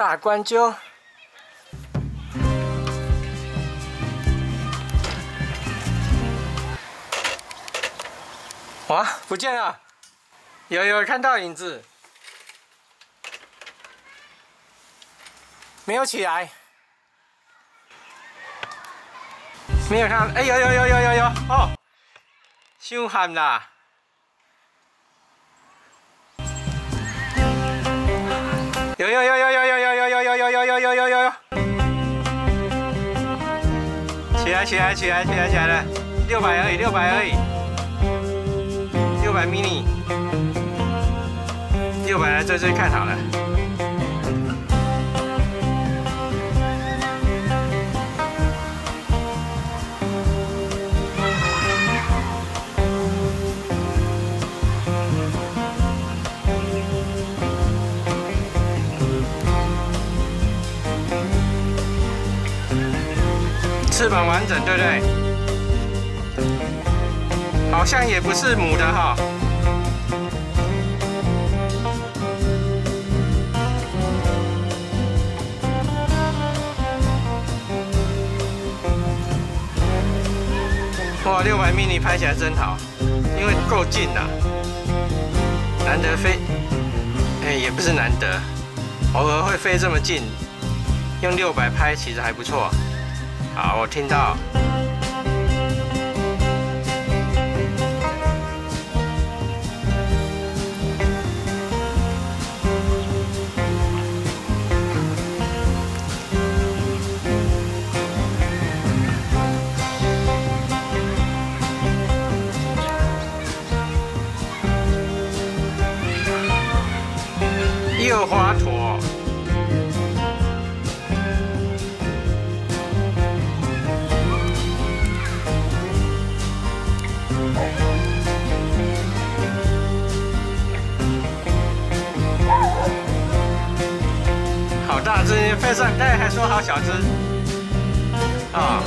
大关鸠。哇，不见了！有有看到影子，没有起来，没有看，哎、呦，有有有有有有，哦，凶悍啦！有有有有有有有。来起来起来起来起来了，六百而已，六百而已。六百 mini，六百来追追看好了。翅膀完整，对不对？好像也不是母的哈。哇，六百 mini 拍起来真好，因为够近了，难得飞，哎，也不是难得，偶尔会飞这么近，用六百拍其实还不错。好，我听到。只，飞上天还说好小子，啊。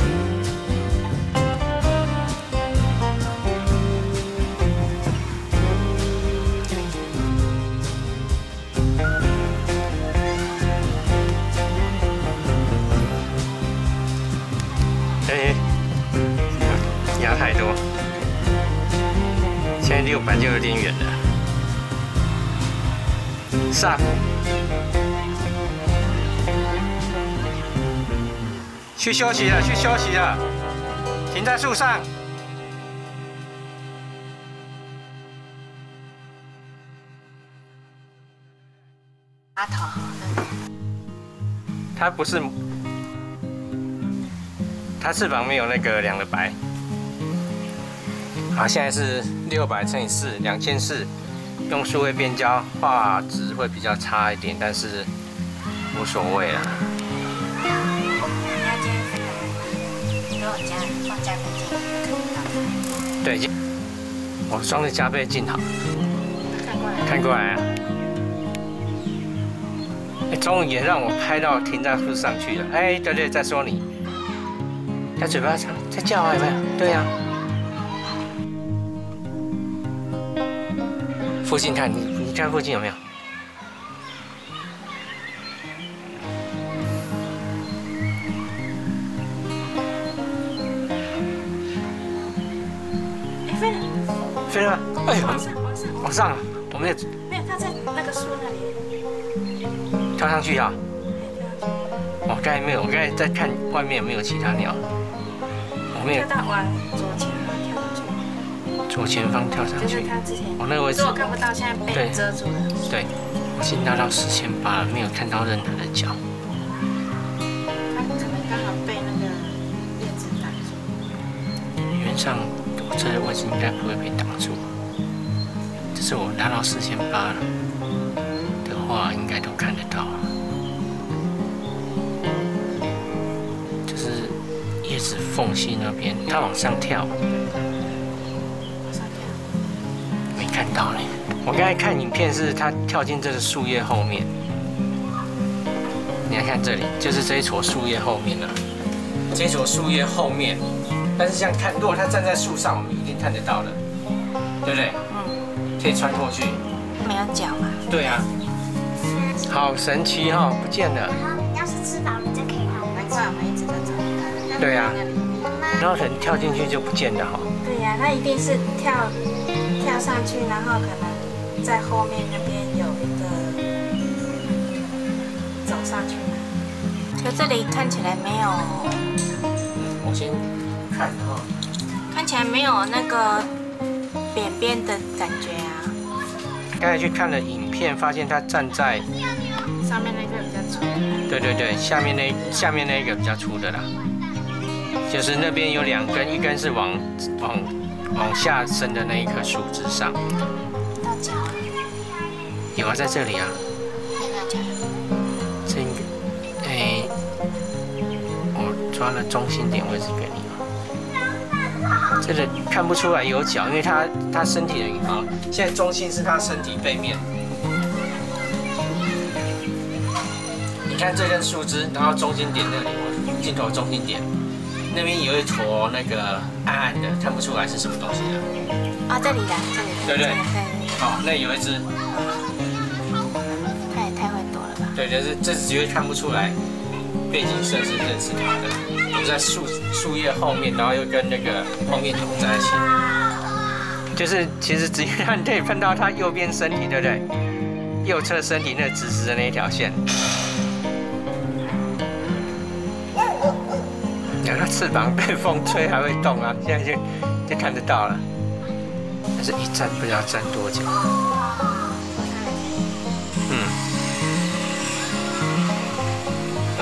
太多，现在六百就有点远了。上，去休息了，去休息了，停在树上。它不是，它翅膀没有那个两个白。好，现在是六百乘以四，两千四，用数位变焦，画质会比较差一点，但是无所谓了。加倍镜对，我装的加倍镜头。看过来。看过来啊！哎，终于也让我拍到停在树上去了。哎，对对，在说你，他嘴巴上在叫啊，有没有？对呀。附近看，你你看附近有没有？飞了！哎呦，往上，往上！我们也没有，它在那个树那里。跳上去呀！哦，刚才没有，我刚才在看外面有没有其他鸟。我没有。跳到往左前方跳上去。左前方跳上去，我那个位置我看不到，现在被遮住了。对，我已经拉到四千八了，没有看到任何的脚。它可能刚好被那个叶子挡住。原上我这个位置应该不会被挡住，就是我拉到四千八的话，应该都看得到。就是叶子缝隙那边，它往上跳。没看到了，我刚才看影片是它跳进这个树叶后面。你看看这里，就是这一撮树叶后面了。这一撮树叶后面，但是这样看，如果它站在树上，我们一定看得到的，对不对？嗯。可以穿过去。没有脚吗？对啊。好神奇哈、不见了。然后要是吃饱，你就可以好难怪我们一直都找不到。对啊然后人跳进去就不见了哈、对呀、他一定是跳跳上去，然后可能在后面那边有一个走上去嘛。可这里看起来没有，我先看哈、看起来没有那个扁扁的感觉啊。刚才去看了影片，发现它站在，上面那个比较粗。对对对，下面那下面那个比较粗的啦，就是那边有两根，一根是往往往下伸的那一棵树枝上，到脚了，有啊，在这里啊。这个，哎，我抓了中心点位置给你哦。这个看不出来有脚，因为它它身体的好，现在中心是它身体背面。你看这根树枝，然后中心点那里，我镜头中心点那边有一坨那个暗暗的，看不出来是什么东西的。啊，这里的，这里的，对不对这个对，好，那有一只，他也太会躲了吧？对，就是这只会看不出来背景色是认识他的，躲在树树叶后面，然后又跟那个后面拢在一起。就是其实只看可以看到它右边身体，对不对？右侧身体那直直的那一条线。你看翅膀被风吹还会动啊，现在就就看得到了。但是一站不知道站多久。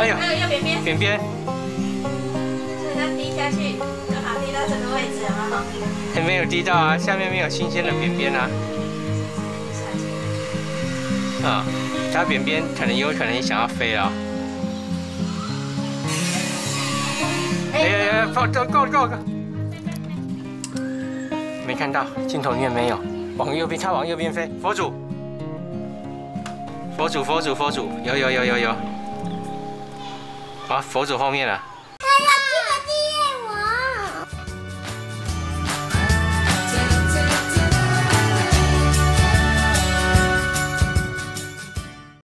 哎呦，还有右边边，扁扁所以它滴下去，正好滴到这个位置啊。还没有滴到啊，下面没有新鲜的扁扁啊。啊、它扁扁可能有可能想要飞了。哎呀呀，够够够够够！没看到，镜头里面没有。往右边，它往右边飞。佛祖，佛祖，佛祖，佛祖，有有有有有。啊，佛祖后面啊。